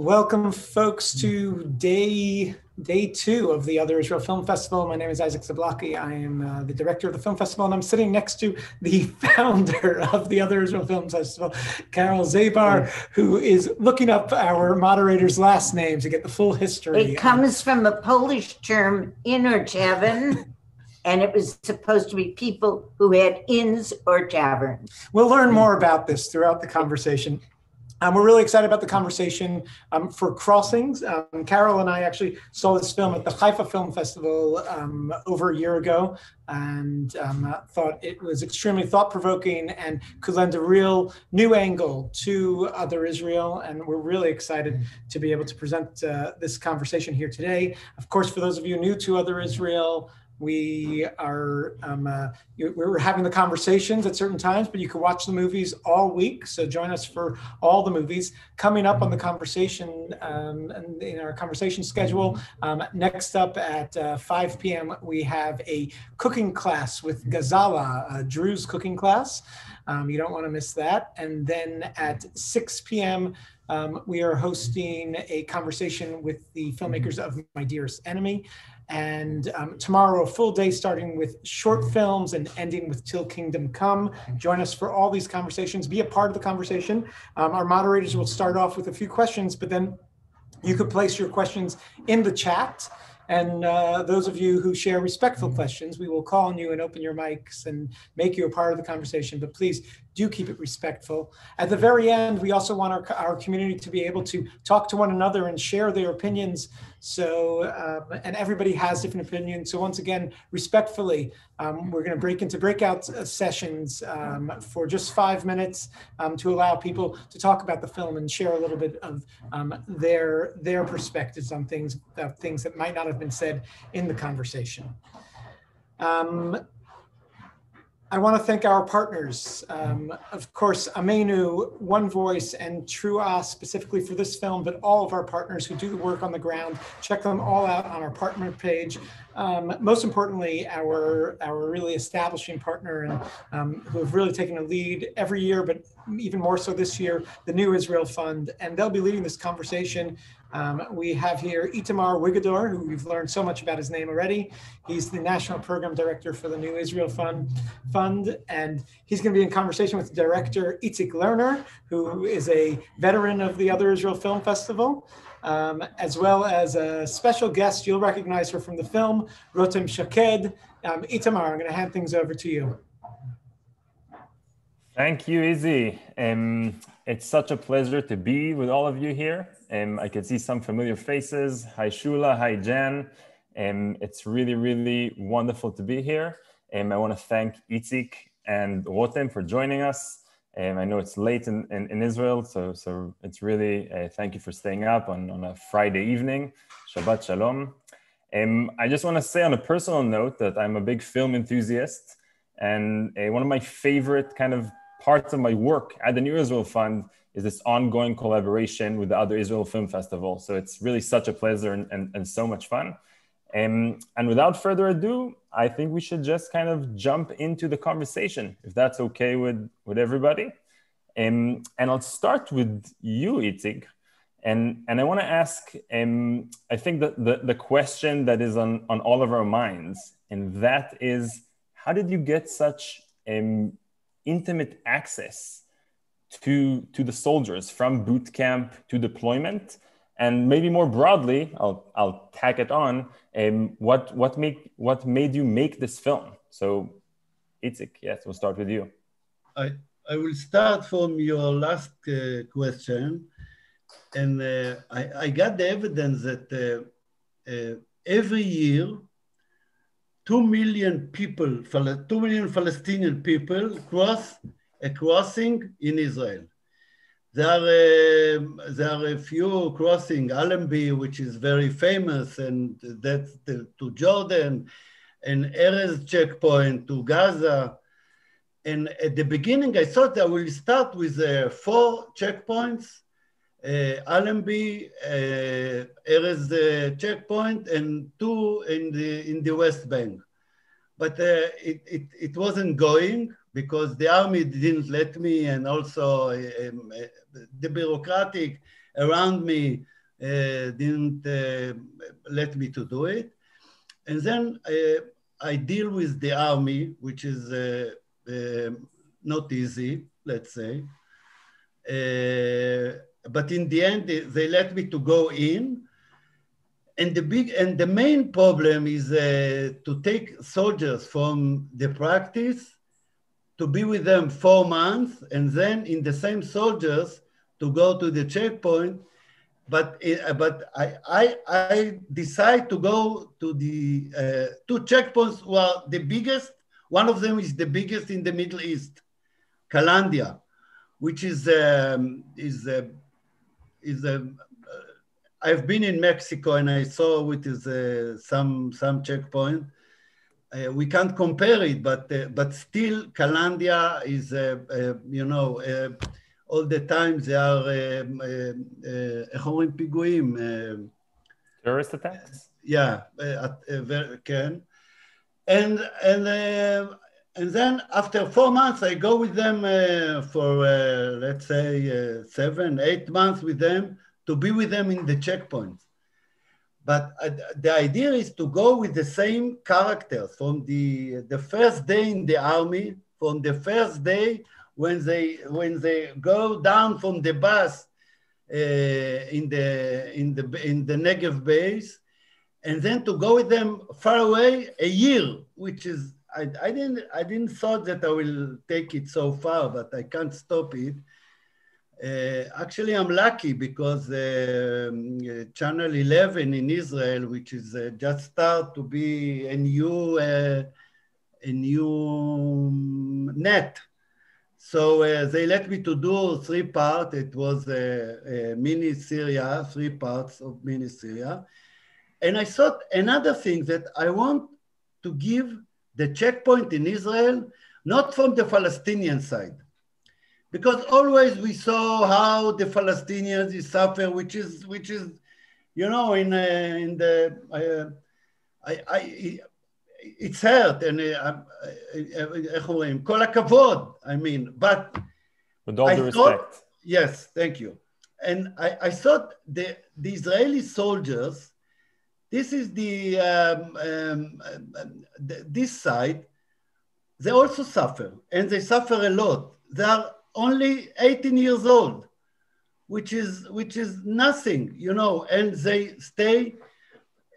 Welcome, folks, to day day two of the Other Israel Film Festival. My name is Isaac Zablocki. I am uh, the director of the film festival, and I'm sitting next to the founder of the Other Israel Film Festival, Carol Zabar, who is looking up our moderator's last name to get the full history. It comes from a Polish term, inner tavern. and it was supposed to be people who had inns or taverns. We'll learn more about this throughout the conversation. Um, we're really excited about the conversation um, for Crossings. Um, Carol and I actually saw this film at the Haifa Film Festival um, over a year ago and um, uh, thought it was extremely thought provoking and could lend a real new angle to Other Israel. And we're really excited to be able to present uh, this conversation here today. Of course, for those of you new to Other Israel, we are um, uh, we're having the conversations at certain times, but you can watch the movies all week. So join us for all the movies coming up on the conversation um, in our conversation schedule. Um, next up at uh, 5 p.m. we have a cooking class with Gazala, Druze cooking class. Um, you don't want to miss that. And then at 6 p.m. Um, we are hosting a conversation with the filmmakers of My Dearest Enemy. And um, tomorrow, a full day starting with short films and ending with Till Kingdom Come. Join us for all these conversations. Be a part of the conversation. Um, our moderators will start off with a few questions, but then you could place your questions in the chat. And uh, those of you who share respectful questions, we will call on you and open your mics and make you a part of the conversation. But please do keep it respectful. At the very end, we also want our, our community to be able to talk to one another and share their opinions so, um, and everybody has different opinions. So once again, respectfully, um, we're going to break into breakout uh, sessions um, for just five minutes um, to allow people to talk about the film and share a little bit of um, their their perspectives on things, uh, things that might not have been said in the conversation. Um, I want to thank our partners. Um, of course, Ameinu, One Voice, and T'ruah specifically for this film, but all of our partners who do the work on the ground. Check them all out on our partner page. Um, most importantly, our, our really establishing partner and um, who have really taken a lead every year, but even more so this year, the New Israel Fund. And they'll be leading this conversation um, we have here Itamar Wigoder, who we've learned so much about his name already. He's the National Program Director for the New Israel Fund, Fund and he's going to be in conversation with Director Itzik Lerner, who is a veteran of the Other Israel Film Festival, um, as well as a special guest. You'll recognize her from the film, Rotem Shaked. Um, Itamar, I'm going to hand things over to you. Thank you, Izzy. Um, it's such a pleasure to be with all of you here. Um, I can see some familiar faces. Hi, Shula. Hi, Jen. Um, it's really, really wonderful to be here. Um, I want to thank Itzik and Rotem for joining us. Um, I know it's late in, in, in, Israel, so, so it's really uh, thank you for staying up on, on a Friday evening. Shabbat Shalom. Um, I just want to say on a personal note that I'm a big film enthusiast. And uh, one of my favorite kind of parts of my work at the New Israel Fund is this ongoing collaboration with the other Israel Film Festival. So it's really such a pleasure and, and, and so much fun. Um, and without further ado, I think we should just kind of jump into the conversation, if that's okay with, with everybody. Um, and I'll start with you, Itzik. And, and I want to ask, um, I think that the, the question that is on, on all of our minds, and that is, how did you get such um, intimate access to, to the soldiers from boot camp to deployment? And maybe more broadly, I'll, I'll tack it on, um, what, what, make, what made you make this film? So Itzik, yes, we'll start with you. I, I will start from your last uh, question. And uh, I, I got the evidence that uh, uh every year, 2 million people, 2 million Palestinian people cross a crossing in Israel. There are, uh, there are a few crossing, Allenby, which is very famous, and that's the, to Jordan, and Erez checkpoint to Gaza. And at the beginning, I thought I will start with uh, four checkpoints, uh, Allenby, uh, Erez uh, checkpoint, and two in the, in the West Bank. But uh, it, it, it wasn't going because the army didn't let me, and also um, the bureaucratic around me uh, didn't uh, let me to do it. And then uh, I deal with the army, which is uh, uh, not easy, let's say. Uh, but in the end, they, they, let me to go in. And the big and the main problem is to take soldiers from the practice to be with them four months and then in the same soldiers to go to the checkpoint but uh, but I, I I decide to go to the uh, two checkpoints Well, the biggest. One of them is the biggest in the Middle East, Kalandia, which is um, is uh, is a. Uh, I've been in Mexico and I saw it is uh, some some checkpoint, uh, we can't compare it, but uh, but still, Kalandia is uh, uh you know uh, all the time they are איך אומרים פיגועים? terrorist attacks. Yeah, can and and and then after four months, I go with them for let's say seven, eight months with them to be with them in the checkpoints but uh, the idea is to go with the same characters from the, the first day in the army, from the first day when they, when they go down from the bus uh, in, the, in, the, in the Negev base, and then to go with them far away a year, which is, I, I, didn't, I didn't thought that I will take it so far, but I can't stop it. Uh, actually, I'm lucky because uh, Channel 11 in Israel, which is uh, just start to be a new uh, a new net. So uh, they let me to do three parts. It was a, a mini Syria, three parts of mini Syria. And I thought another thing that I want to give the checkpoint in Israel, not from the Palestinian side because always we saw how the Palestinians suffer, which is which is, you know, in uh, in the uh, I, I it's hurt and איך אומרים? כל הכבוד, I mean, but with all due respect. Yes, thank you. And I, I thought the, the Israeli soldiers, this is the, um, um, the, this side, they also suffer and they suffer a lot. They are only 18 years old, which is which is nothing, you know, and they stay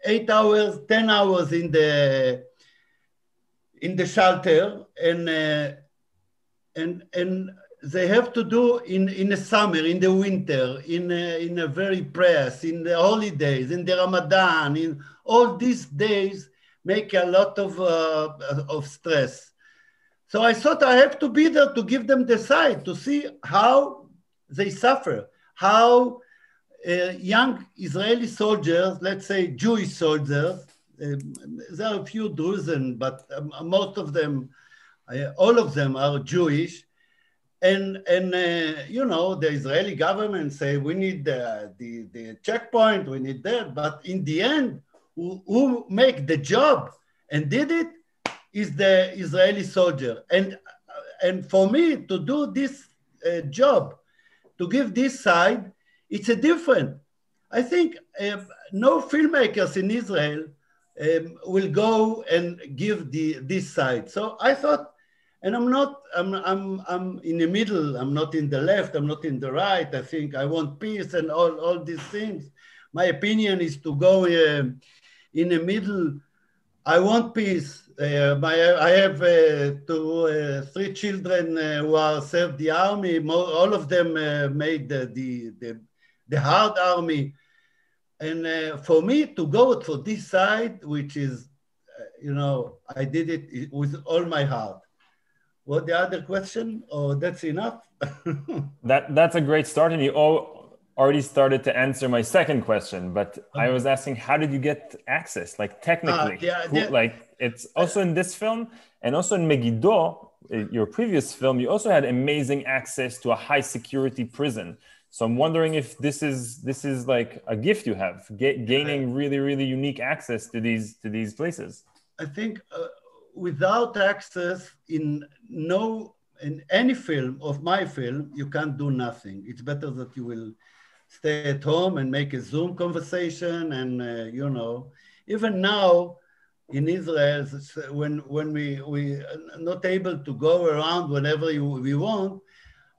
eight hours, 10 hours in the in the shelter and uh, and and they have to do in in the summer in the winter in a, in a very press in the holidays in the ramadan in all these days make a lot of uh, of stress so I thought I have to be there to give them the sight, to see how they suffer, how uh, young Israeli soldiers, let's say Jewish soldiers, uh, there are a few dozen, but um, most of them, uh, all of them are Jewish. And, and uh, you know, the Israeli government say, we need the, the, the checkpoint, we need that. But in the end, who, who make the job and did it is the Israeli soldier. And, and for me to do this uh, job, to give this side, it's a different. I think uh, no filmmakers in Israel um, will go and give the this side. So I thought, and I'm not, I'm, I'm, I'm in the middle. I'm not in the left. I'm not in the right. I think I want peace and all, all these things. My opinion is to go uh, in the middle. I want peace. Uh, my, I have uh, two, uh, three children uh, who are served the army. all of them uh, made the, the, the, the, hard army. And for me to go for this side, which is, you know, I did it with all my heart. What the other question? Or oh, that's enough? that that's a great start, and you all already started to answer my second question, but I was asking, how did you get access? Like technically, uh, yeah, who, yeah. like it's also in this film and also in Megiddo, uh, your previous film, you also had amazing access to a high security prison. So I'm wondering if this is this is like a gift you have, gaining really really unique access to these to these places. I think uh, without access in no in any film of my film, you can't do nothing. It's better that you will stay at home and make a Zoom conversation. And uh, you know, even now in Israel, when when we we are not able to go around whenever you, we want,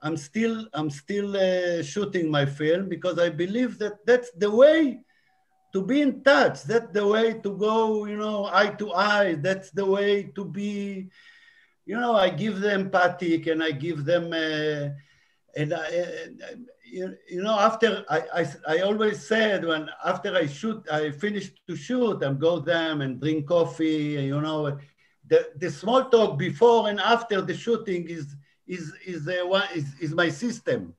I'm still I'm still uh, shooting my film because I believe that that's the way to be in touch. That's the way to go, you know, eye to eye. That's the way to be, you know, I give them empathic and I give them, uh, and I, uh, you, you know, after I, I, I always said when after I shoot, I finish to shoot and go them and drink coffee, you know, the, the small talk before and after the shooting is is is uh, one is, is my system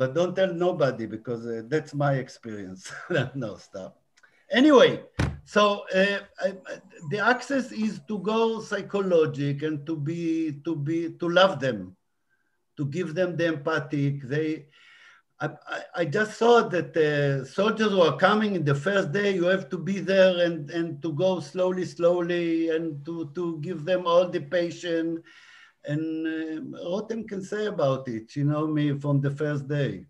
but don't tell nobody because uh, that's my experience. no, stop. Anyway, so uh, I, the access is to go psychologic and to be to be to love them, to give them the empathic. They, I, I, I just thought that the soldiers who are coming in the first day, you have to be there and and to go slowly, slowly, and to to give them all the patience and uh, Rotem can say about it. She know me from the first day.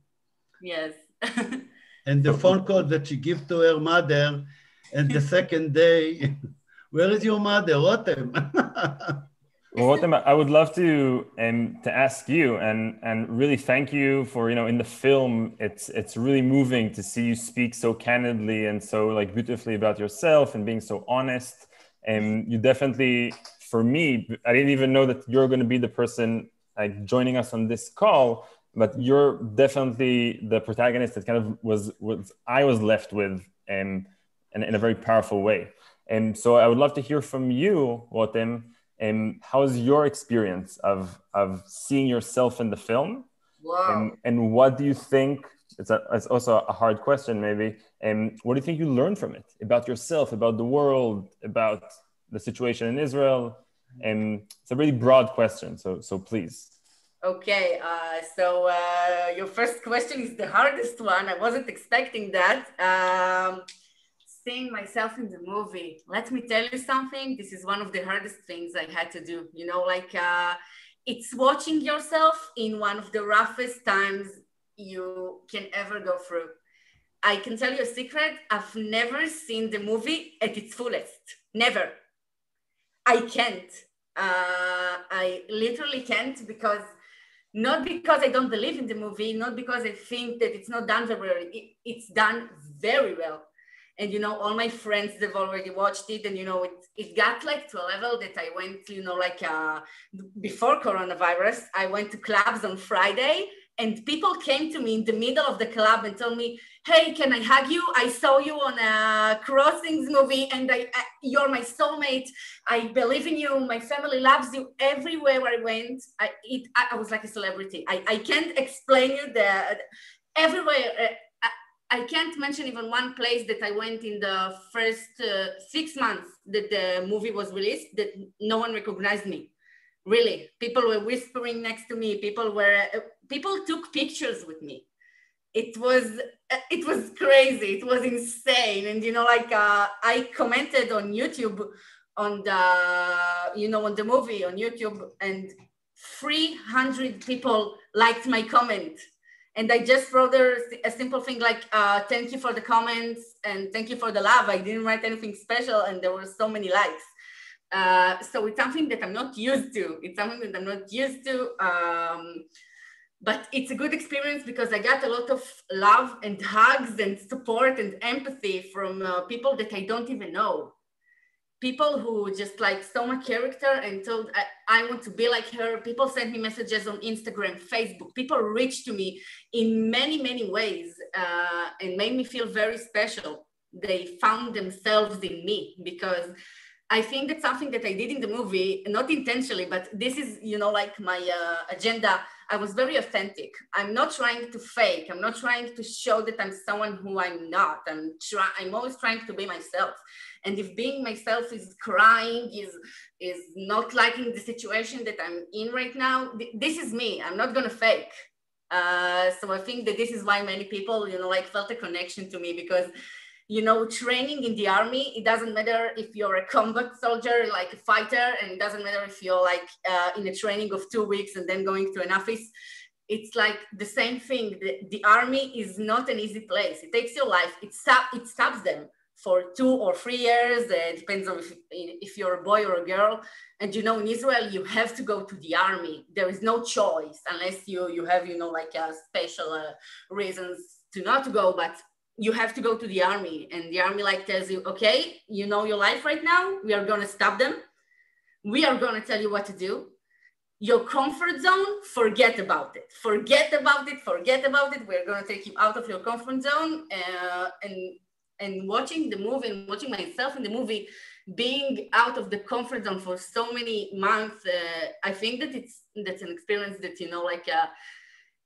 Yes. and the phone call that she give to her mother, and the second day, where is your mother, Rotem? well, Rotem, I would love to um, to ask you and and really thank you for you know in the film it's it's really moving to see you speak so candidly and so like beautifully about yourself and being so honest and you definitely for me, I didn't even know that you're going to be the person like joining us on this call, but you're definitely the protagonist that kind of was was I was left with um, in, in a very powerful way. And so I would love to hear from you, Rotem, um, how's your experience of of seeing yourself in the film? Wow. And, and what do you think? It's, a, it's also a hard question, maybe. And um, what do you think you learned from it about yourself, about the world, about the situation in Israel? And it's a really broad question, so so please. Okay, uh, so uh, your first question is the hardest one. I wasn't expecting that. Um, seeing myself in the movie, let me tell you something. This is one of the hardest things I had to do. You know, like uh, it's watching yourself in one of the roughest times you can ever go through. I can tell you a secret. I've never seen the movie at its fullest. Never. I can't. Uh, I literally can't because not because I don't believe in the movie, not because I think that it's not done very well. It, it's done very well. And you know, all my friends they've already watched it, and you know, it it got like to a level that I went, you know, like uh, before coronavirus, I went to clubs on Friday and people came to me in the middle of the club and told me hey can i hug you? I saw you on a crossings movie and I, I, you're my soulmate. I believe in you. My family loves you. Everywhere i went i it, I, was like a celebrity. I, I can't explain you the everywhere I can't mention even one place that I went in the first uh, six months that the movie was released that no one recognized me. Really. People were whispering next to me. People were people took pictures with me. It was it was crazy. It was insane. And you know like uh, i commented on youtube on the you know on the movie on youtube and 300 people liked my comment and i just wrote a simple thing like uh, thank you for the comments and thank you for the love i didn't write anything special and there were so many likes uh, so it's something that I'm not used to. It's something that I'm not used to. Um, but it's a good experience because I got a lot of love and hugs and support and empathy from uh, people that I don't even know. People who just like saw my character and told I, I want to be like her. People sent me messages on Instagram, Facebook. People reached to me in many, many ways uh, and made me feel very special. They found themselves in me because I think that's something that I did in the movie, not intentionally, but this is, you know, like my uh, agenda. I was very authentic. I'm not trying to fake. I'm not trying to show that I'm someone who I'm not. I'm trying. I'm always trying to be myself. And if being myself is crying, is is not liking the situation that I'm in right now, th- this is me. I'm not gonna fake. Uh, so I think that this is why many people, you know, like felt a connection to me because you know, training in the army, it doesn't matter if you're a combat soldier, like a fighter, and it doesn't matter if you're like uh, in a training of two weeks and then going to an office. It's like the same thing. The, the army is not an easy place. It takes your life. It, it stops them for two or three years. Uh, it depends on if, if you're a boy or a girl. And you know, in Israel, you have to go to the army. There is no choice unless you you have you know like a special uh, reasons to not to go. But you have to go to the army and the army like tells you okay you know your life right now we are going to stop them we are going to tell you what to do your comfort zone forget about it forget about it forget about it we're going to take you out of your comfort zone uh, and and watching the movie and watching myself in the movie being out of the comfort zone for so many months uh, i think that it's that's an experience that you know like uh,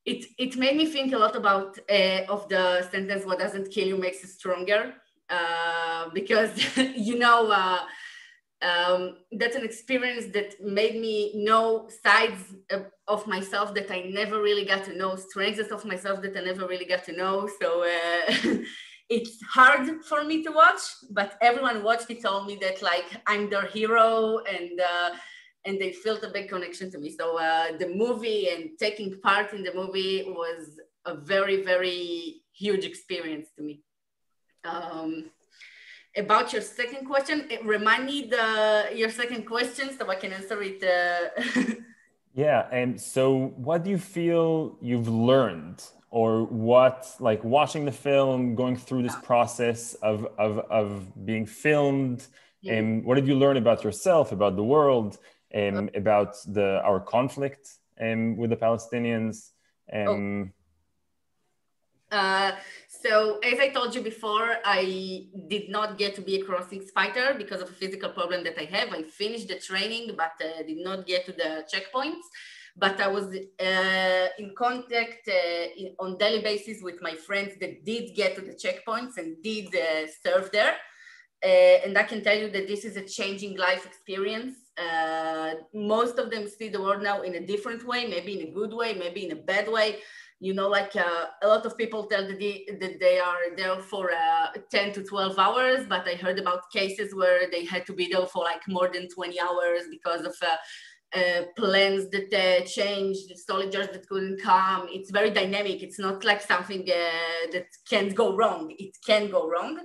it it made me think a lot about uh, of the sentence "What doesn't kill you makes you stronger," uh, because you know uh, um, that's an experience that made me know sides of myself that I never really got to know, strengths of myself that I never really got to know. So. It's hard for me to watch, but everyone watched it told me that like I'm their hero and uh, and they felt a big connection to me. So uh, the movie and taking part in the movie was a very, very huge experience to me. Um, about your second question, remind me the your second question so I can answer it. Uh... yeah, and so what do you feel you've learned, or what like watching the film, going through this process of of of being filmed, yeah. and what did you learn about yourself, about the world? um, about the our conflict um, with the Palestinians. Um, oh. uh, so as I told you before, I did not get to be a crossings fighter because of a physical problem that I have. I finished the training, but uh, did not get to the checkpoints. But I was uh, in contact uh, on daily basis with my friends that did get to the checkpoints and did uh, serve there. Uh, and I can tell you that this is a changing life experience most of them see the world now in a different way, maybe in a good way, maybe in a bad way. You know, like uh, a lot of people tell that they, that they are there for uh, 10 to 12 hours, but I heard about cases where they had to be there for like more than 20 hours because of uh, uh, plans that uh, soldiers that couldn't come. It's very dynamic. It's not like something uh, that can't go wrong. It can go wrong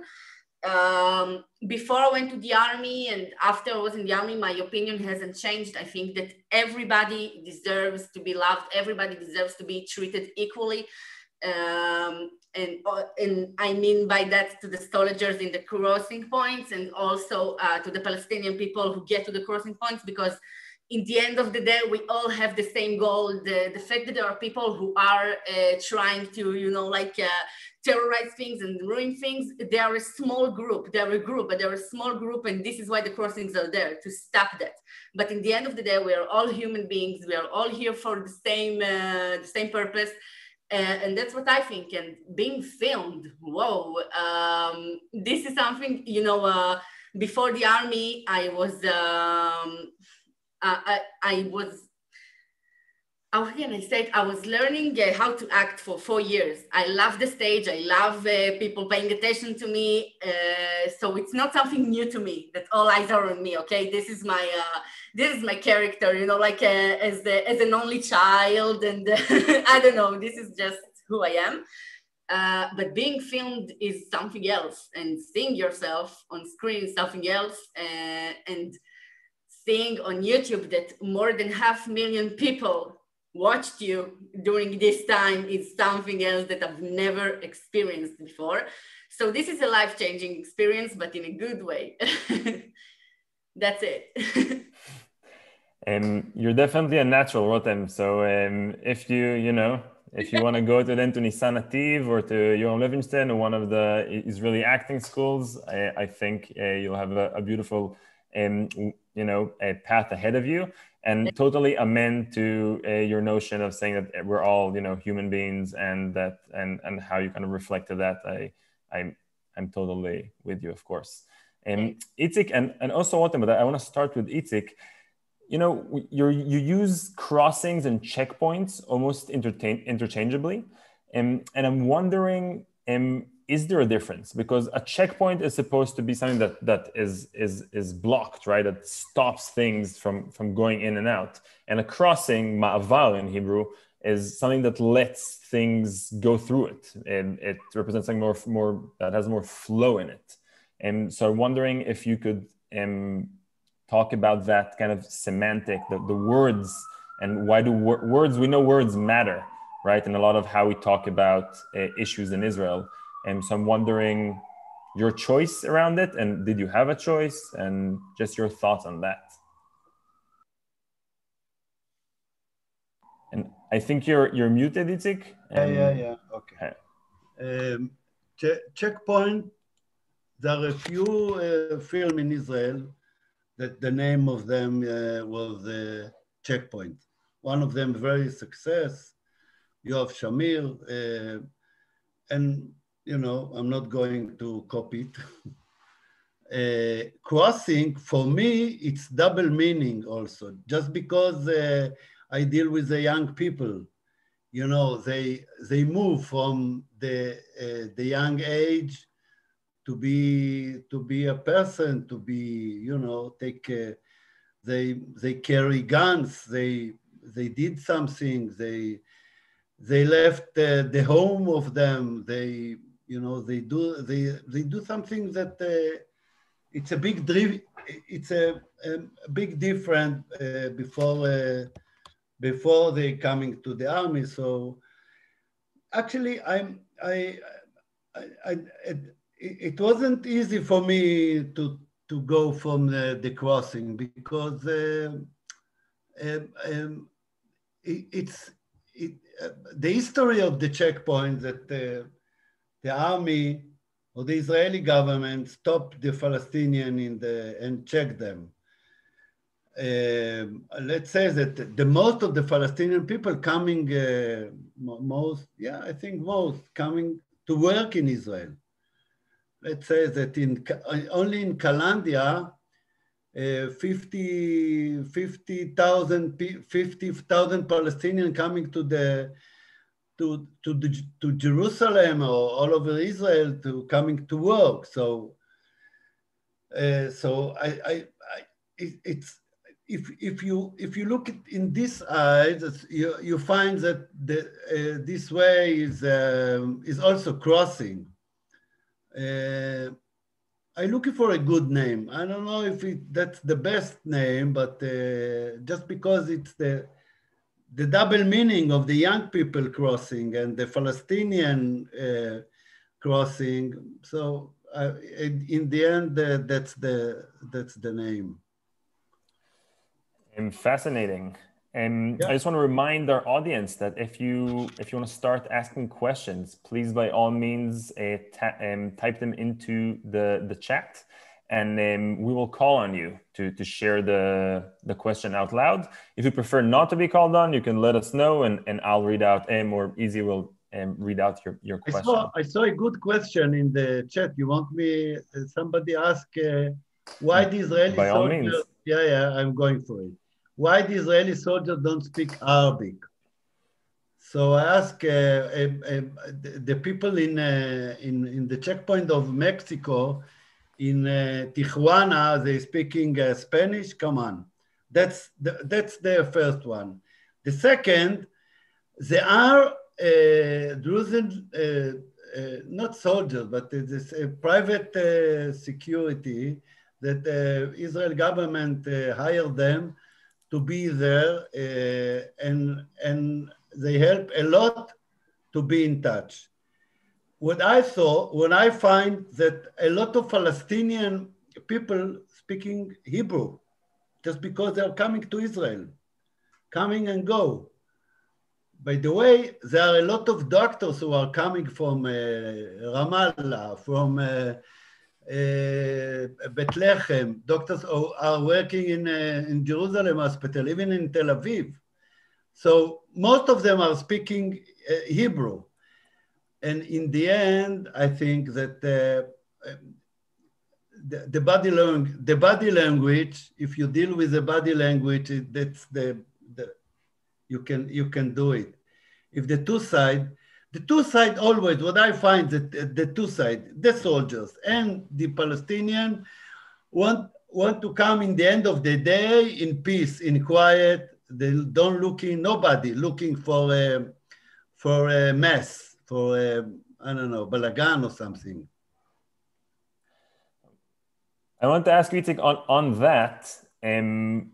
um, before I went to the army and after I was in the army, my opinion hasn't changed. I think that everybody deserves to be loved. Everybody deserves to be treated equally. Um, and, uh, and I mean by that to the soldiers in the crossing points and also uh, to the Palestinian people who get to the crossing points because in the end of the day, we all have the same goal. The, the fact that there are people who are uh, trying to, you know, like uh, terrorize things and ruin things, they are a small group. They're a group, but they're a small group, and this is why the crossings are there to stop that. But in the end of the day, we are all human beings. We are all here for the same uh, the same purpose. Uh, and that's what I think. And being filmed, whoa, um, this is something, you know, uh, before the army, I was, um, I, I was how can I say it? I was learning uh, how to act for four years. I love the stage. I love uh, people paying attention to me. Uh, so it's not something new to me that all eyes are on me. Okay, this is my uh, this is my character. You know, like uh, as as an only child, and I don't know. This is just who I am. Uh, but being filmed is something else, and seeing yourself on screen is something else, and seeing on YouTube that more than half million people watched you during this time is something else that I've never experienced before. So this is a life-changing experience, but in a good way. That's it. um, you're definitely a natural, Rotem. So um, if you, you know, if you want to go to then to Nissan or to Yoram Loewenstein or one of the Israeli acting schools, I, I think uh, you'll have a, a beautiful, um, you know, a path ahead of you and totally amend to uh, your notion of saying that we're all you know human beings and that and and how you kind of reflected that i i'm i'm totally with you of course. And Itzik and and also but I want to start with Itzik. You know, you you use crossings and checkpoints almost interchangeably, and and I'm wondering, um, is there a difference? Because a checkpoint is supposed to be something that that is is is blocked, right? That stops things from from going in and out. And a crossing, ma'avar in Hebrew, is something that lets things go through it. And it represents something more more that has more flow in it. And so I'm wondering if you could um, talk about that kind of semantic, the, the words, and why do wor- words, we know words matter, right? And a lot of how we talk about uh, issues in Israel. And so I'm wondering your choice around it, and did you have a choice, and just your thoughts on that. And I think you're you're muted, Itzik. Yeah, yeah, yeah. Okay. Um, che- checkpoint. There are a few uh, film in Israel that the name of them uh, was uh, Checkpoint. One of them very success, Yoav Shamir, uh, and you know I'm not going to copy it. Uh, crossing for me it's double meaning also just because uh, I deal with the young people. You know, they they move from the uh, the young age to be to be a person, to be you know take. Uh, they they carry guns. They they did something. They they left uh, the home of them. They you know they do they they do something that uh, it's a big it's a, a big difference uh, before uh, before they coming to the army. So actually, I'm I, I, I it, it, wasn't easy for me to to go from the, the crossing because uh, um, um, it, it's it, uh, the history of the checkpoint that uh, the army or the Israeli government stopped the Palestinian in the and checked them um, let's say that the most of the Palestinian people coming, uh, most, yeah, I think most coming to work in Israel. Let's say that in only in Kalandia, uh, 50,000 50, 50, Palestinians coming to the to to the, to Jerusalem or all over Israel to coming to work. So uh, so I, I, I it, it's if, if you if you look at in this eyes, you, you find that the, uh, this way is um, is also crossing. Uh, I'm looking for a good name. I don't know if it, that's the best name, but uh, just because it's the the double meaning of the young people crossing and the Palestinian uh, crossing. So uh, in the end, uh, that's the that's the name. And fascinating. And yeah. I just want to remind our audience that if you if you want to start asking questions, please by all means uh, um, type them into the the chat, and um, we will call on you to to share the the question out loud. If you prefer not to be called on, you can let us know, and and I'll read out. Um, or Izzy will um, read out your your question. I saw, I saw a good question in the chat. You want me? Uh, somebody ask uh, why the Israeli by all means. Yeah, yeah, I'm going for it why the Israeli soldiers don't speak Arabic. So I ask uh, uh, uh, the people in, uh, in, in the checkpoint of Mexico, in uh, Tijuana, they're speaking uh, Spanish. Come on, that's the, that's their first one. The second, there are Druzen, not soldiers, but this private security that the Israel government hired them to be there uh, and, and they help a lot to be in touch. What I saw, when I find that a lot of Palestinian people speaking Hebrew, just because they're coming to Israel, coming and go. By the way, there are a lot of doctors who are coming from uh, Ramallah, from uh, uh, Bethlehem, doctors are working in, uh, in Jerusalem hospital, even in Tel Aviv. So most of them are speaking uh, Hebrew. And in the end, I think that uh, the, the, body language, the body language, if you deal with the body language, that's the, the you can you can do it. If the two side, the two sides always, what I find that the two sides, the soldiers and the Palestinian want, want to come in the end of the day in peace, in quiet. They don't looking, nobody looking for a, for a mess, for a, eh, I don't know, balagan or something. I want to ask you, on, on that. Um,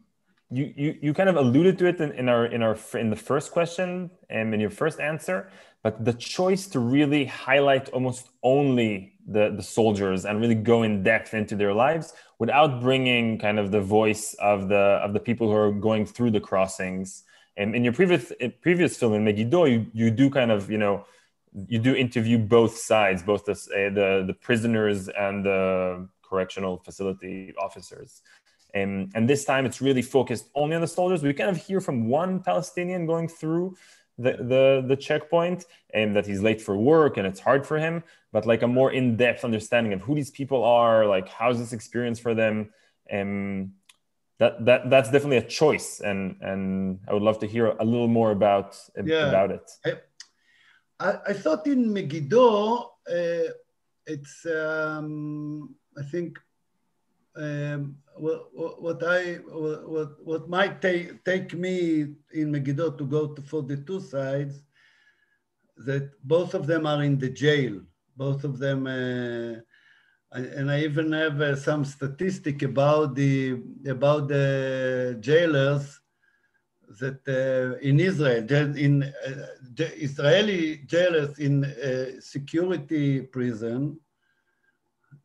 you, you, you kind of alluded to it in, in our in our in the first question and in your first answer, but the choice to really highlight almost only the, the soldiers and really go in depth into their lives without bringing kind of the voice of the of the people who are going through the crossings. And in your previous previous film in Megiddo, you, you do kind of you know you do interview both sides, both the uh, the, the prisoners and the correctional facility officers. Um, and this time it's really focused only on the soldiers. We kind of hear from one Palestinian going through the, the, the checkpoint and that he's late for work and it's hard for him, but like a more in-depth understanding of who these people are, like how's this experience for them. Um, that, that that's definitely a choice and and I would love to hear a little more about yeah. about it. I, I thought in Megiddo uh, it's um, I think um, what, what I what what might take take me in Megiddo to go to, for the two sides that both of them are in the jail. Both of them, uh, and I even have uh, some statistic about the about the jailers that uh, in Israel, in uh, Israeli jailers in uh, security prison,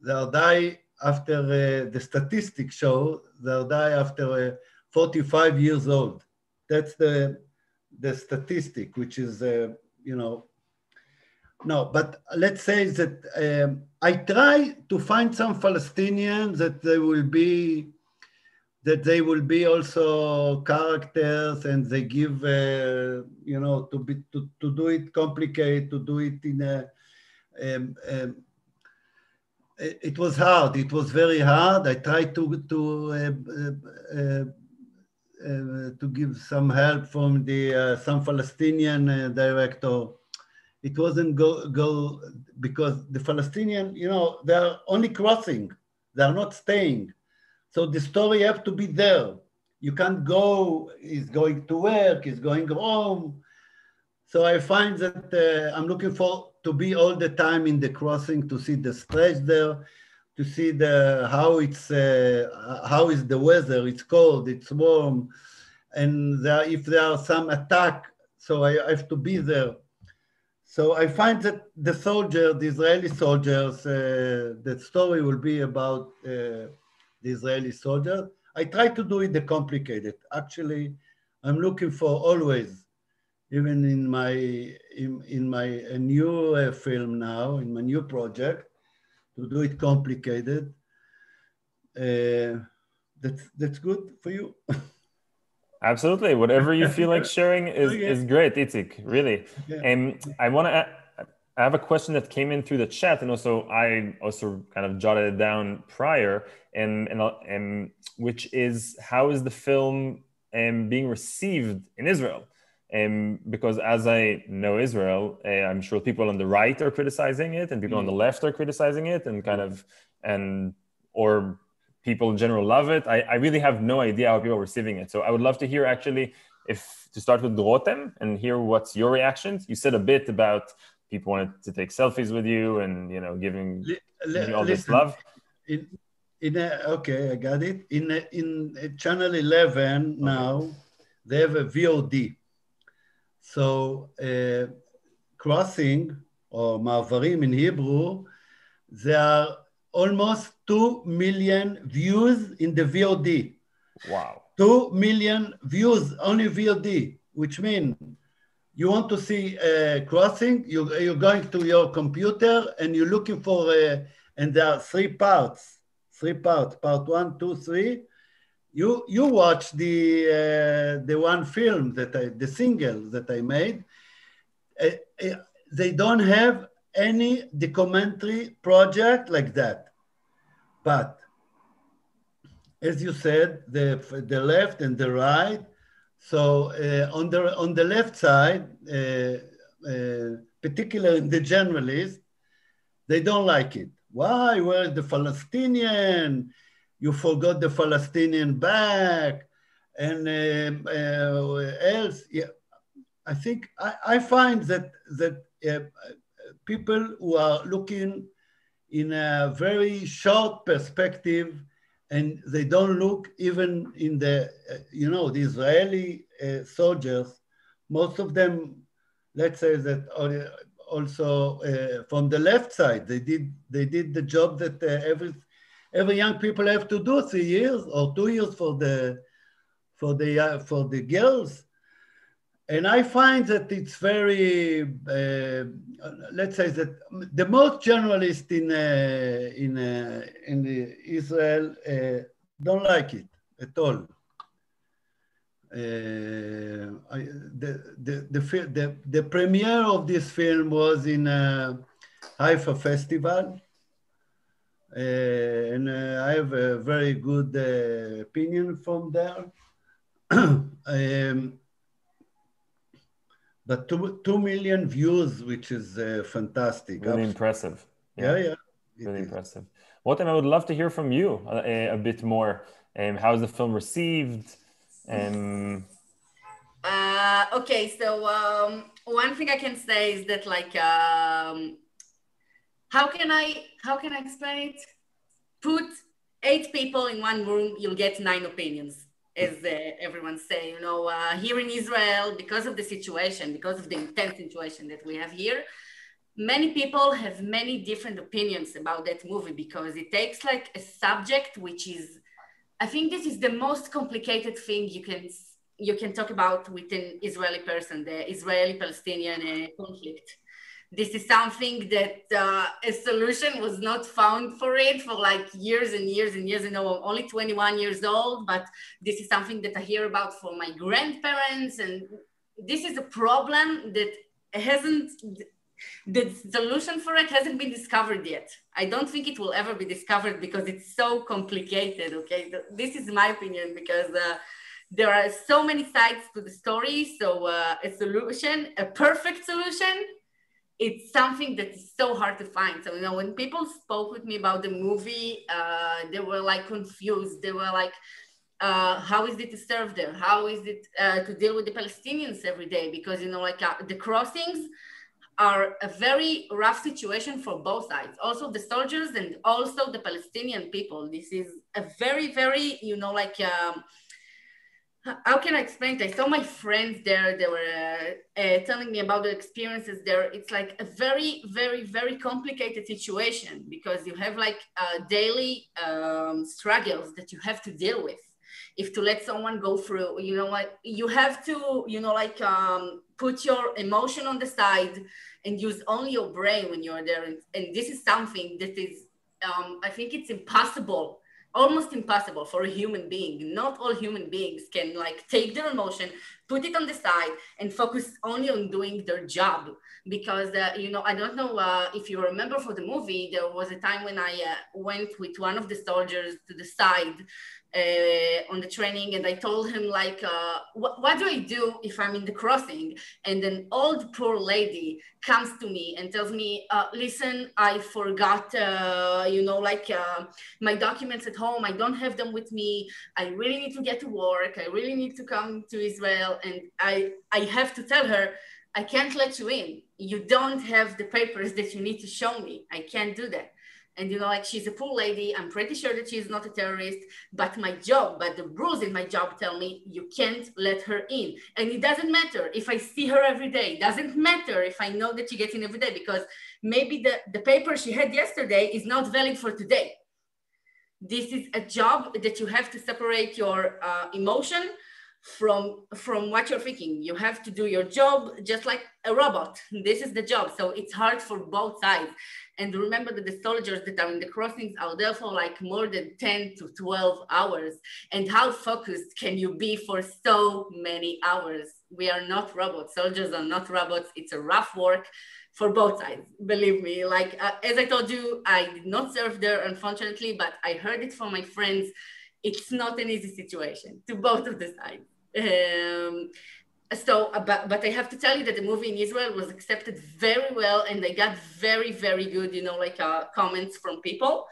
they die after uh, the statistics show they'll die after uh, 45 years old. That's the the statistic, which is you know. No, but let's say that um, I try to find some Palestinians that they will be that they will be also characters and they give uh, you know to be to, to do it complicated to do it in a um, um, it was hard. It was very hard. I tried to to uh, uh, uh, to give some help from the uh, some Palestinian uh, director. It wasn't go go because the Palestinian, you know, they are only crossing. They are not staying. So the story have to be there. You can't go. He's going to work. He's going home. So I find that uh, I'm looking for to be all the time in the crossing to see the stretch there, to see the how it's uh, how is the weather. It's cold, it's warm, and there, if there are some attack, so I, have to be there. So I find that the soldier, the Israeli soldiers, uh, the story will be about uh, the Israeli soldier. I try to do it the complicated. Actually, I'm looking for always even in my in, in my new uh, film now in my new project to do it complicated uh, that's that's good for you absolutely whatever you feel like sharing is, okay. is great Itzik, really yeah. and i want to I have a question that came in through the chat, and also I also kind of jotted it down prior, and and, and which is how is the film um, being received in Israel? Um, because as I know Israel, uh, I'm sure people on the right are criticizing it, and people mm. on the mm. left are criticizing it, and kind of, and or people in general love it. I, I really have no idea how people are receiving it. So I would love to hear actually, if to start with Rotem and hear what's your reactions. You said a bit about people wanted to take selfies with you, and you know, giving, giving all this love. In, in a, okay, I got it. In a, in channel 11 now, they have a VOD so uh, crossing or ma'avarim in Hebrew, there are almost 2 million views in the VOD. Wow. 2 million views only VOD, which means you want to see a crossing, you, you're going to your computer and you're looking for, a, and there are three parts, three parts, part one, two, three you you watch the uh, the one film that I the single that I made. Uh, uh, they don't have any documentary project like that, but as you said, the the left and the right. So uh, on the on the left side, uh, uh, particularly the journalists, they don't like it. Why? Where is the Palestinian? You forgot the Palestinian back and uh, else. Yeah, I think I, I find that that people who are looking in a very short perspective and they don't look even in the, uh, you know, the Israeli uh, soldiers, most of them, let's say that also uh, from the left side, they did, they did the job that uh, every, every young people have to do three years or two years for the, for the, uh, for the girls. And I find that it's very, uh, let's say that the most journalists in uh, in uh, in Israel uh, don't like it at all. Uh, I, the, the, the, the, the premiere of this film was in a Haifa Festival. Uh, and I have a very good opinion from there. um, but two, 2 million views, which is uh, fantastic. Really impressive. Yeah, yeah. yeah really impressive. Rotem, I would love to hear from you a, uh, a bit more. Um, how is the film received? Um... Uh, okay, so um, one thing I can say is that like, um, how can I how can I explain it? Put eight people in one room, you'll get nine opinions as uh, everyone say, you know, uh, here in Israel, because of the situation, because of the intense situation that we have here, many people have many different opinions about that movie because it takes like a subject which is, I think this is the most complicated thing you can you can talk about with an Israeli person, the Israeli-Palestinian uh, conflict this is something that uh, a solution was not found for it for like years and years and years. Know, I'm only 21 years old, but this is something that I hear about from my grandparents. And this is a problem that hasn't, the solution for it hasn't been discovered yet. I don't think it will ever be discovered because it's so complicated. Okay. This is my opinion because uh, there are so many sides to the story. So uh, a solution, a perfect solution it's something that is so hard to find. So, you know, when people spoke with me about the movie, uh, they were like confused. They were like, uh, how is it to serve there? How is it uh, to deal with the Palestinians every day? Because, you know, like uh, the crossings are a very rough situation for both sides, also the soldiers and also the Palestinian people. This is a very, very, you know, like, um, how can I explain it? I saw my friends there. They were uh, uh, telling me about the experiences there. It's like a very, very, very complicated situation because you have like uh, daily um, struggles that you have to deal with. If to let someone go through, you know what, you have to, you know, like um, put your emotion on the side and use only your brain when you're there. And, and this is something that is, um, I think it's impossible almost impossible for a human being. Not all human beings can like take their emotion, put it on the side, and focus only on doing their job. Because uh, you know, I don't know uh, if you remember for the movie, there was a time when I uh, went with one of the soldiers to the side uh, on the training and I told him like, uh, what, what do I do if I'm in the crossing? And an old poor lady comes to me and tells me, uh, listen, I forgot, uh, you know, like uh, my documents at home. I don't have them with me. I really need to get to work. I really need to come to Israel. And I, I have to tell her, I can't let you in. You don't have the papers that you need to show me. I can't do that and you know like she's a poor lady. I'm pretty sure that she's not a terrorist. But my job but the rules in my job tell me you can't let her in. And it doesn't matter if i see her every day. It doesn't matter if i know that she gets in every day because maybe the, the paper she had yesterday is not valid for today. This is a job that you have to separate your uh, emotion from from what you're thinking. You have to do your job just like a robot. This is the job. So it's hard for both sides and remember that the soldiers that are in the crossings are there for like more than 10 to 12 hours. And how focused can you be for so many hours? We are not robots. Soldiers are not robots. It's a rough work for both sides believe me. Like uh, as i told you i did not serve there unfortunately but i heard it from my friends. It's not an easy situation to both of the sides. Um, so, uh, but, but I have to tell you that the movie in Israel was accepted very well, and I got very, very good, you know, like uh, comments from people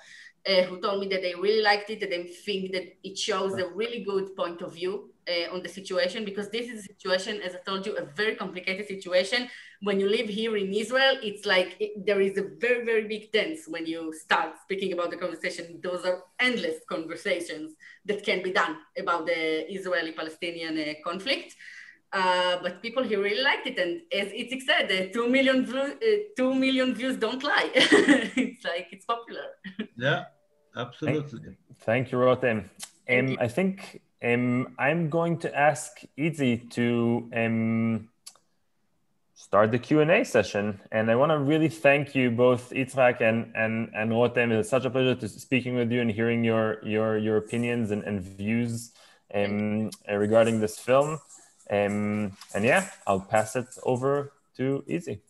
uh, who told me that they really liked it, that they think that it shows a really good point of view uh, on the situation, because this is a situation, as I told you, a very complicated situation. When you live here in Israel, it's like it, there is a very, very big tense when you start speaking about the conversation. Those are endless conversations that can be done about the Israeli-Palestinian uh, conflict. Uh, but people here really liked it, and as Itzik said, uh, two million views, uh, two million views don't lie. it's like it's popular. Yeah, absolutely. Thank, thank you, Rotem. Um, I think um, I'm going to ask Izzy to um, start the Q and A session, and I want to really thank you both, Yitzhak and and and Rotem. It's such a pleasure to speaking with you and hearing your your your opinions and, and views um, regarding this film. Um, and yeah, I'll pass it over to Izzy.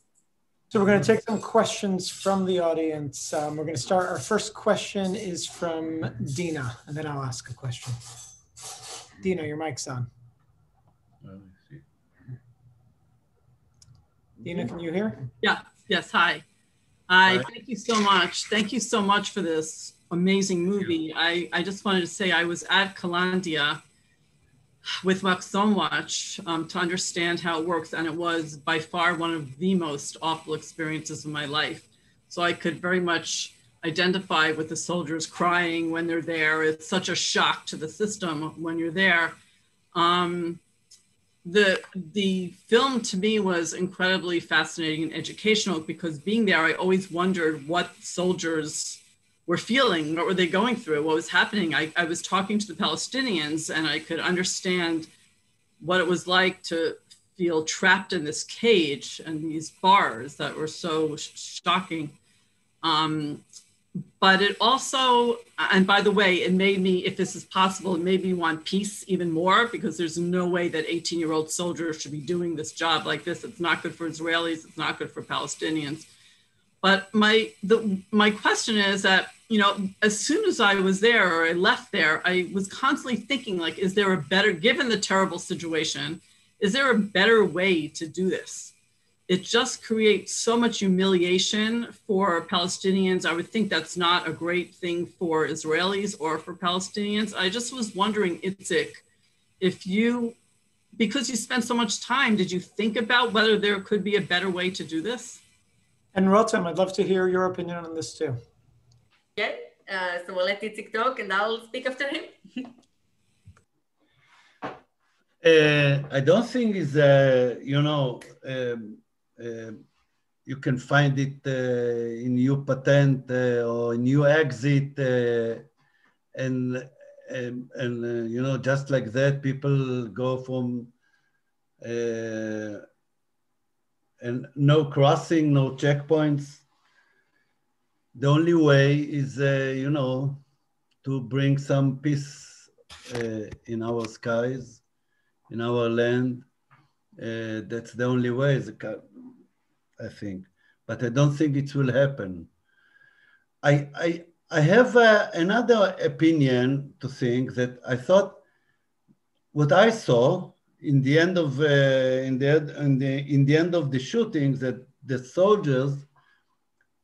So we're going to take some questions from the audience. Um, we're going to start. Our first question is from Dina, and then I'll ask a question. Dina, your mic's on. Dina, can you hear? Yeah, yes, hi. I hi. thank you so much. Thank you so much for this amazing movie. I, I just wanted to say I was at Kalandia with Machsom Watch um, to understand how it works. And it was by far one of the most awful experiences of my life. So I could very much identify with the soldiers crying when they're there. It's such a shock to the system when you're there. Um, the the film to me was incredibly fascinating and educational because being there, I always wondered what soldiers were feeling, what were they going through, what was happening. I, I was talking to the Palestinians and I could understand what it was like to feel trapped in this cage and these bars that were so shocking. Um, but it also, and by the way, it made me, if this is possible, it made me want peace even more because there's no way that 18 year old soldiers should be doing this job like this. It's not good for Israelis, it's not good for Palestinians. But my the my question is that you know as soon as I was there or I left there, I was constantly thinking like, is there a better given the terrible situation? Is there a better way to do this? It just creates so much humiliation for Palestinians. I would think that's not a great thing for Israelis or for Palestinians. I just was wondering, Itzik, if you, because you spent so much time, did you think about whether there could be a better way to do this? And Rotem, I'd love to hear your opinion on this too. Okay, uh, so we'll let Itzik talk and I'll speak after him. uh, I don't think it's, uh, you know, um, uh, you can find it uh, in new patent uh, or new exit and and, and you know just like that people go from and no crossing, no checkpoints. The only way is, uh, you know, to bring some peace uh, in our skies, in our land. Uh, that's the only way, I think. But I don't think it will happen. I, I, I have uh, another opinion to think that I thought what I saw in the end of uh, in the in the in the end of the shooting that the soldiers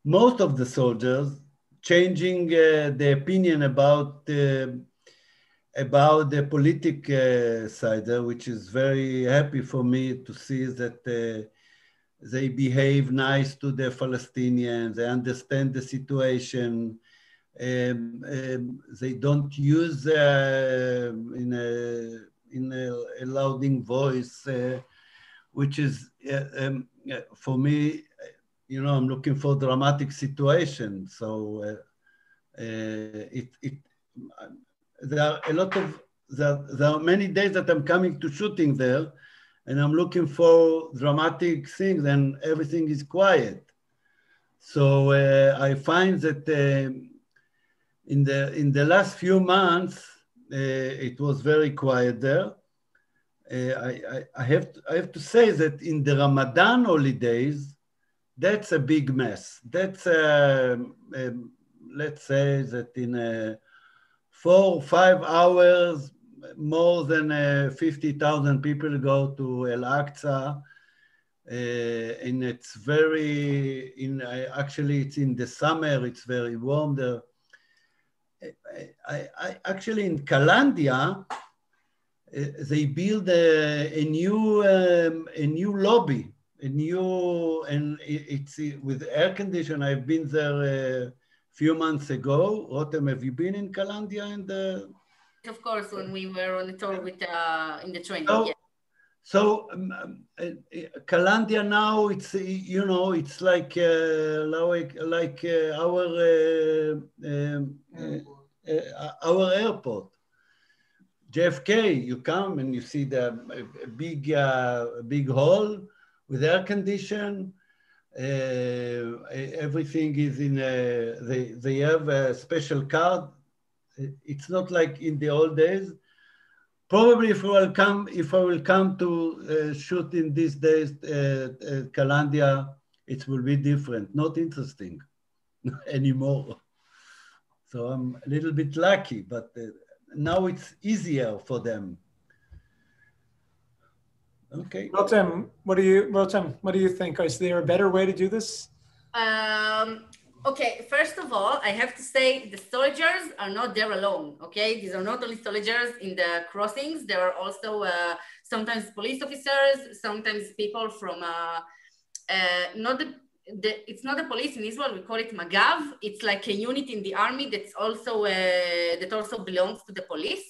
most of the soldiers changing uh, the opinion about uh, about the political uh, side uh, which is very happy for me to see that uh, they behave nice to the palestinians they understand the situation um, um, they don't use in a in a, a louding voice, uh, which is uh, um, for me, you know, I'm looking for dramatic situation. So uh, it, it, there are a lot of, there, there are many days that I'm coming to shooting there and I'm looking for dramatic things and everything is quiet. So uh, I find that uh, in the in the last few months, uh, it was very quiet there. Uh, I, I, I, have to, I have to say that in the Ramadan holidays, that's a big mess. That's, uh, um, let's say that in four five hours, more than uh, 50,000 people go to El Aqsa. Uh, and it's very, in actually it's in the summer, it's very warm there. I, I, I actually in Kalandia, they build a, a new um, a new lobby, a new and it's with air condition. I've been there a few months ago. Rotem, have you been in Kalandia and? Of course, when we were on the tour with uh, in the train. So, yeah. so um, uh, Kalandia now it's you know it's like uh, like like uh, our uh, um, our airport. JFK, you come and you see the big, uh, big hall with air condition. Uh, everything is in a, they, they have a special card. It's not like in the old days. Probably if I will come, if I will come to uh, shoot in these days, uh, uh, Kalandia, it will be different, not interesting anymore. So I'm a little bit lucky, but uh, now it's easier for them. Okay. Rotem, what do you, Rotem, what do you think? Is there a better way to do this? Um, okay, first of all, I have to say the soldiers are not there alone. Okay, these are not only soldiers in the crossings. There are also uh, sometimes police officers, sometimes people from uh, uh, not the the, it's not the police in Israel. We call it Magav. It's like a unit in the army that's also uh, that also belongs to the police.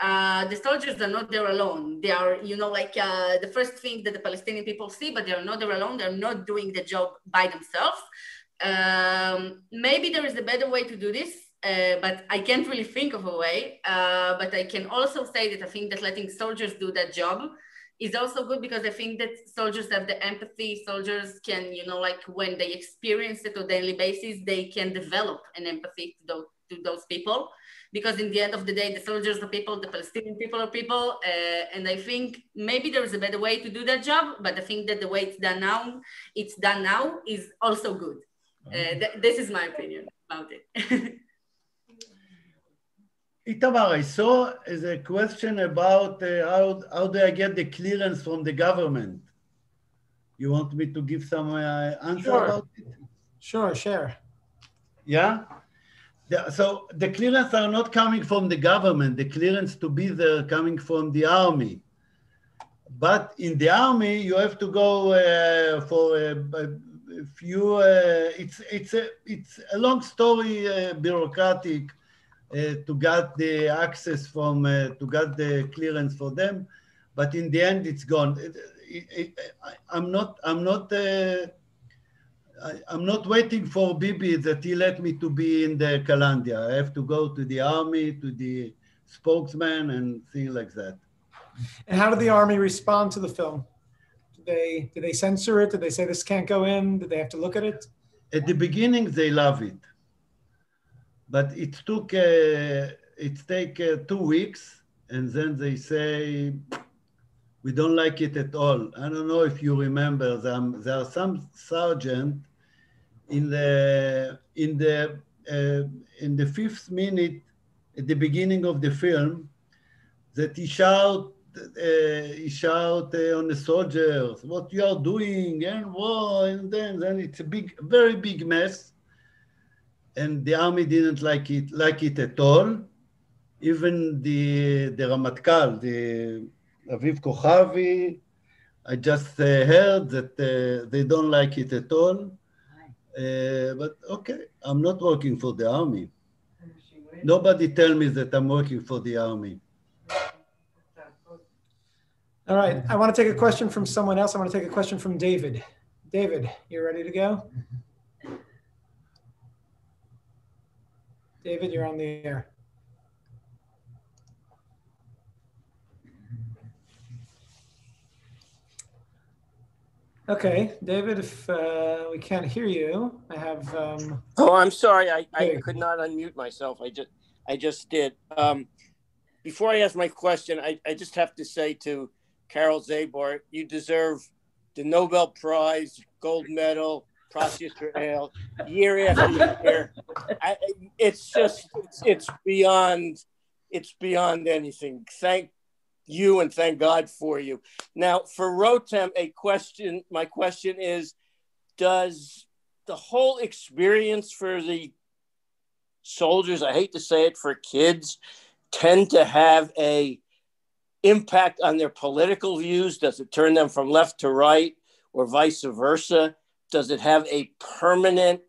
Uh, the soldiers are not there alone. They are, you know, like uh, the first thing that the Palestinian people see, but they are not there alone. They're not doing the job by themselves. Um, maybe there is a better way to do this, uh, but I can't really think of a way. Uh, but I can also say that I think that letting soldiers do that job is also good because I think that soldiers have the empathy. Soldiers can, you know, like when they experience it on a daily basis, they can develop an empathy to those, to those people. Because in the end of the day, the soldiers are people, the Palestinian people are people. Uh, and I think maybe there is a better way to do that job, but I think that the way it's done now, it's done now is also good. Uh, th this is my opinion about it. Itamar, I saw a question about uh, how, how do I get the clearance from the government? You want me to give some uh, answer Sure. about it? Sure, share. Yeah? The- so the clearance are not coming from the government, the clearance to be there coming from the army. But in the army, you have to go uh, for a, a few, uh, it's, it's, a, it's a long story, uh, bureaucratic, uh, to get the access from, uh, to get the clearance for them. But in the end, it's gone. It- it- it- I- I'm not, I'm not, uh, I, I'm not waiting for Bibi that he let me to be in the Kalandia. I have to go to the army, to the spokesman and things like that. And how did the army respond to the film? Did they did they censor it? Did they say this can't go in? Did they have to look at it? At the beginning, they love it, but it took uh, it take uh, two weeks, and then they say we don't like it at all. I don't know if you remember them. There are some sergeant in the in the uh, in the fifth minute at the beginning of the film that he shout uh, he shout uh, on the soldiers what you are doing and what and then then it's a big very big mess and the army didn't like it like it at all even the the Ramatkal the Aviv Kochavi I just uh, heard that uh, they don't like it at all uh, but okay I'm not working for the army nobody tell me that I'm working for the army All right. I want to take a question from someone else. I want to take a question from David. David, you ready to go? David, you're on the air. Okay, David, if uh, we can't hear you, I have. Um, Oh, I'm sorry. I, I could not unmute myself. I just I just did. Um, before I ask my question, I, I just have to say to Carol Zabar, you deserve the Nobel Prize, gold medal, Pras Yisrael, year after year. I, it's just it's, it's beyond it's beyond anything. Thank you and thank God for you. Now, for Rotem, a question. My question is: Does the whole experience for the soldiers, I hate to say it, for kids, tend to have a impact on their political views? Does it turn them from left to right, or vice versa? Does it have a permanent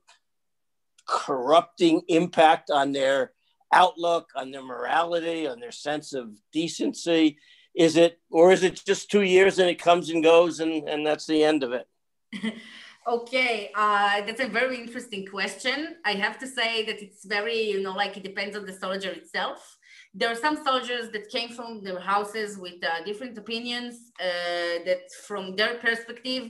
corrupting impact on their outlook, on their morality, on their sense of decency? Is it, or is it just two years and it comes and goes and, and that's the end of it? okay, uh, that's a very interesting question. I have to say that it's very, you know, like it depends on the soldier itself. There are some soldiers that came from their houses with uh, different opinions uh, that, from their perspective,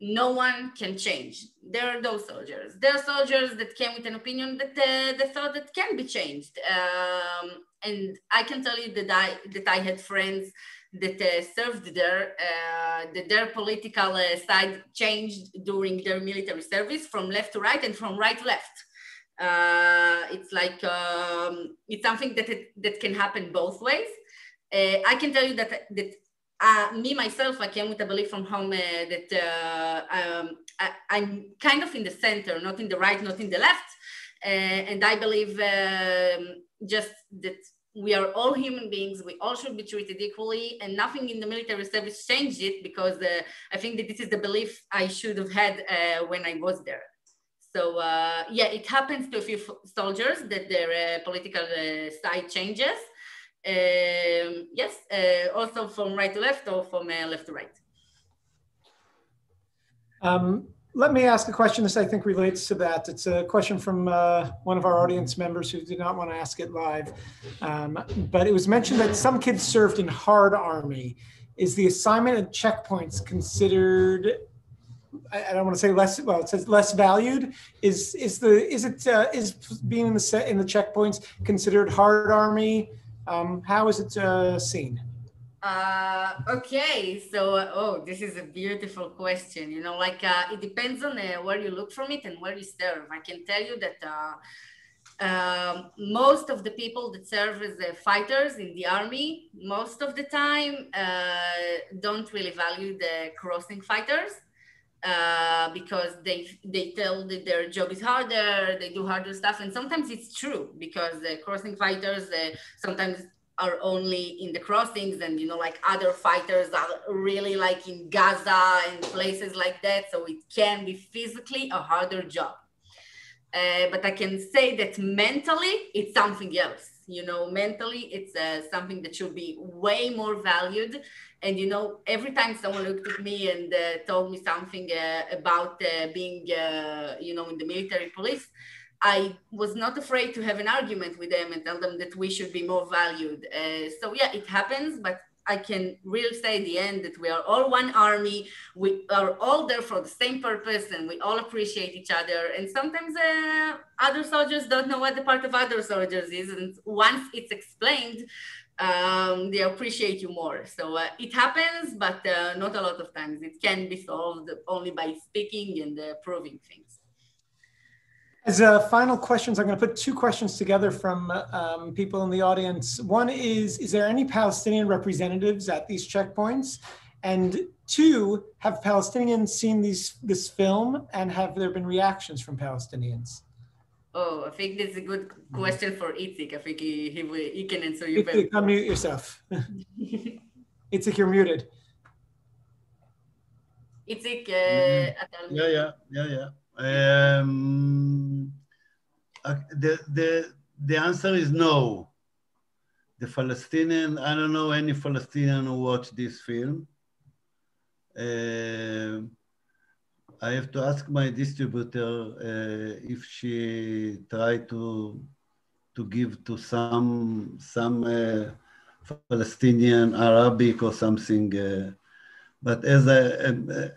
no one can change. There are those soldiers. There are soldiers that came with an opinion that uh, they thought that can be changed. Um, and I can tell you that I that I had friends that uh, served there, uh, that their political uh, side changed during their military service from left to right and from right to left. Uh, it's like um, it's something that it, that can happen both ways. Uh, I can tell you that that uh, me myself, I came with a belief from home uh, that uh, um, I, am kind of in the center, not in the right, not in the left, uh, and I believe um, just that we are all human beings. We all should be treated equally, and nothing in the military service changed it because uh, I think that this is the belief I should have had uh, when I was there. So yeah, it happens to a few soldiers that their political side changes. Um, yes, uh, also from right to left or from uh, left to right. Um, let me ask a question. This I think relates to that. It's a question from uh, one of our audience members who did not want to ask it live. Um, but it was mentioned that some kids served in hard army. Is the assignment at checkpoints considered? I, don't want to say less. Well, it says less valued. Is is the is it uh, is being in the set in the checkpoints considered hard army? Um, how is it uh, seen? Uh, okay, so oh, this is a beautiful question. You know, like uh, it depends on uh, where you look from it and where you serve. I can tell you that uh, um, most of the people that serve as uh, fighters in the army, most of the time, don't really value the crossing fighters. Uh, because they they tell that their job is harder, they do harder stuff, and sometimes it's true because the crossing fighters uh, sometimes are only in the crossings, and you know like other fighters are really like in Gaza and places like that, so it can be physically a harder job. Uh, but I can say that mentally it's something else. You know, mentally it's uh, something that should be way more valued and you know, every time someone looked at me and uh, told me something uh, about uh, being, uh, you know, in the military police, I was not afraid to have an argument with them and tell them that we should be more valued. Uh, so yeah, it happens, but I can really say at the end that we are all one army. We are all there for the same purpose, and we all appreciate each other. And sometimes uh, other soldiers don't know what the part of other soldiers is, and once it's explained, um, they appreciate you more. So uh, it happens, but uh, not a lot of times. It can be solved only by speaking and uh, proving things. As a final questions, I'm going to put two questions together from um, people in the audience. One is, is there any Palestinian representatives at these checkpoints? And two, have Palestinians seen these, this film and have there been reactions from Palestinians? Oh, I think that's a good question for Itzik. I think he, he, he can answer you better. unmute yourself. Itzik, you're muted. Itzik, uh, yeah, yeah, yeah, yeah. Um, uh, the, the, the answer is no. The Palestinian, I don't know any Palestinian who watched this film. Uh, I have to ask my distributor uh, if she tried to to give to some some uh, Palestinian Arabic or something. Uh, but as I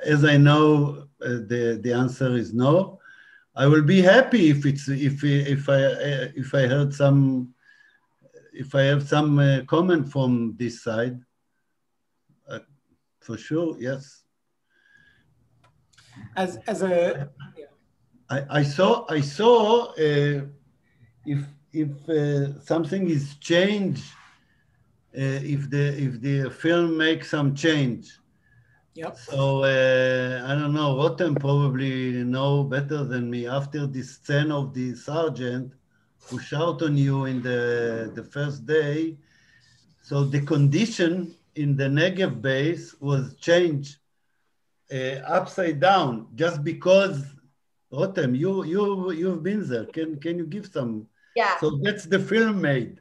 as I know, uh, the the answer is no. I will be happy if it's if if I if I heard some if I have some uh, comment from this side. Uh, for sure, yes as as a I, I saw I saw uh, if if uh, something is changed, uh, if the if the film makes some change. Yep. So uh, I don't know. Rotem probably know better than me. After the scene of the sergeant who shout on you in the the first day, so the condition in the Negev base was changed uh, upside down just because Rotem, you you you've been there. Can can you give some? Yeah. So that's the film made.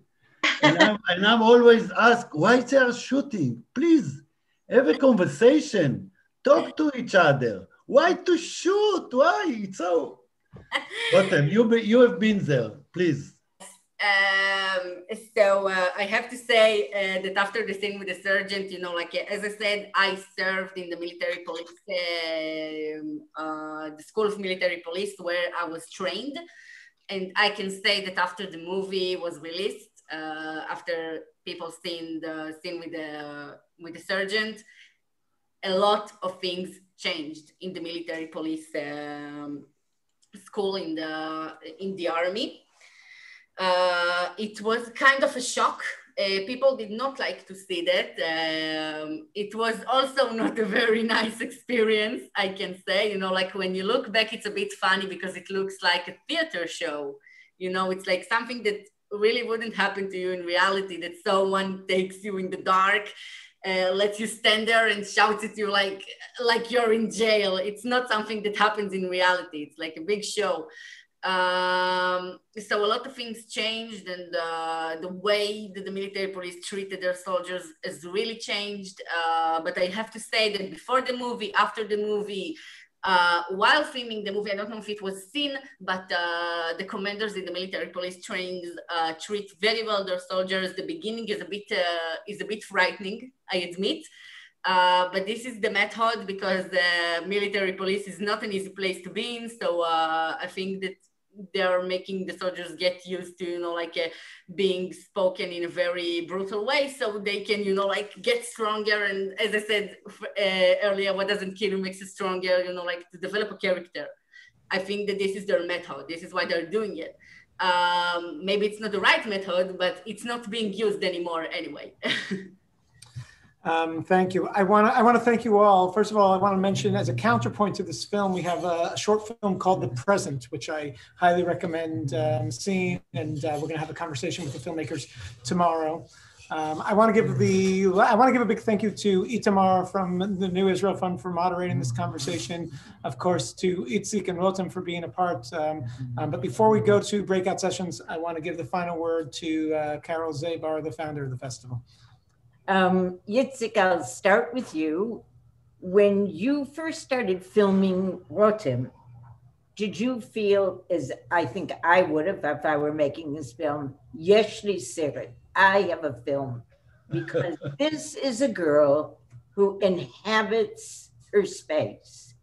And I'm, and I'm always asked why they are shooting. Please have a conversation. Talk to each other. Why to shoot? Why? It's so. Rotem, you be, you have been there. Please. Um, so uh, I have to say uh, that after the scene with the sergeant, you know, like as I said, I served in the military police, um, uh, the school of military police, where I was trained, and I can say that after the movie was released, uh, after people seen the scene with the with the sergeant, a lot of things changed in the military police um, school in the in the army uh, it was kind of a shock. Uh, people did not like to see that. Um, it was also not a very nice experience, I can say. You know, like when you look back, it's a bit funny because it looks like a theater show. You know, it's like something that really wouldn't happen to you in reality that someone takes you in the dark uh, lets you stand there and shouts at you like like you're in jail it's not something that happens in reality it's like a big show um, so a lot of things changed, and uh, the way that the military police treated their soldiers has really changed. Uh, but I have to say that before the movie, after the movie, uh, while filming the movie, I don't know if it was seen, but uh, the commanders in the military police trainings uh, treat very well their soldiers. The beginning is a bit uh, is a bit frightening, I admit. Uh, but this is the method because the military police is not an easy place to be in. So uh, I think that they're making the soldiers get used to, you know, like uh, being spoken in a very brutal way so they can, you know, like get stronger. And as I said uh, earlier, what doesn't kill you makes you stronger, you know, like to develop a character. I think that this is their method. This is why they're doing it. Um, maybe it's not the right method, but it's not being used anymore anyway. Um, thank you. I want to I want to thank you all. First of all, I want to mention as a counterpoint to this film, we have a, short film called The Present, which I highly recommend um, seeing, and uh, we're going to have a conversation with the filmmakers tomorrow. Um, I want to give the I want to give a big thank you to Itamar from the New Israel Fund for moderating this conversation. Of course, to Itzik and Rotem for being a part. Um, um, but before we go to breakout sessions, I want to give the final word to uh, Carol Zabar, the founder of the festival. Um, Yitzhak, I'll start with you. When you first started filming Rotem, did you feel, as I think I would have if I were making this film, Yeshli Seret, I have a film, because this is a girl who inhabits her space.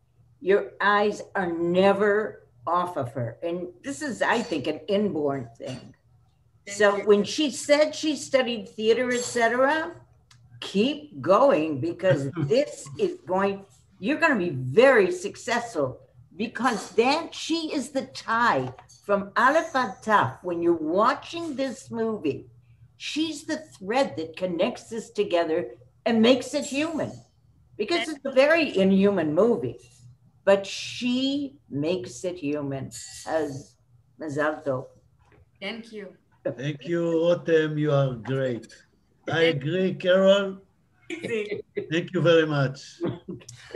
Your eyes are never off of her. And this is, I think, an inborn thing. So when she said she studied theater, etc., keep going because this is going, you're going to be very successful because then she is the tie from Aleph Taf. When you're watching this movie, she's the thread that connects this together and makes it human because it's a very inhuman movie, but she makes it human as Mazalto. Thank you. Thank you, Rotem. You are great. I agree, Carol. Thank you very much.